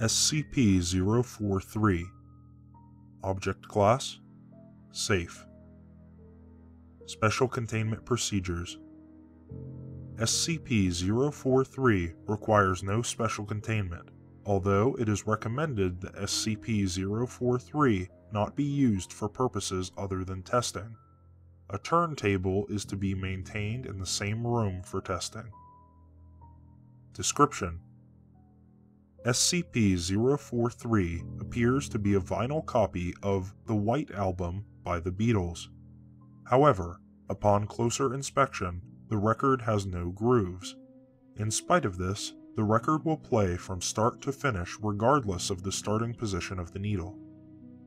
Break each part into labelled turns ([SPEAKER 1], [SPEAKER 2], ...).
[SPEAKER 1] SCP-043 Object Class? Safe. Special Containment Procedures. SCP-043 requires no special containment, although it is recommended that SCP-043 not be used for purposes other than testing. A turntable is to be maintained in the same room for testing. Description SCP-043 appears to be a vinyl copy of The White Album by the Beatles. However, upon closer inspection, the record has no grooves. In spite of this, the record will play from start to finish regardless of the starting position of the needle.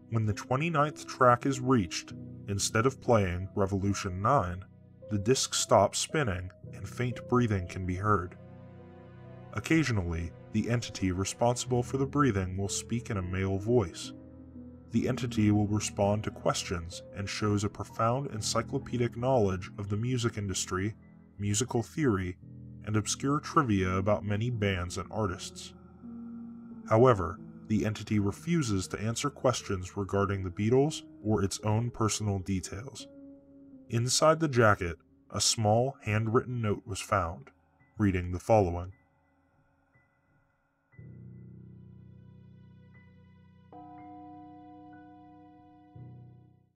[SPEAKER 1] When the 29th track is reached, instead of playing Revolution 9, the disc stops spinning and faint breathing can be heard. Occasionally, the entity responsible for the breathing will speak in a male voice. The entity will respond to questions and shows a profound encyclopedic knowledge of the music industry, musical theory, and obscure trivia about many bands and artists. However, the entity refuses to answer questions regarding the Beatles or its own personal details. Inside the jacket, a small handwritten note was found, reading the following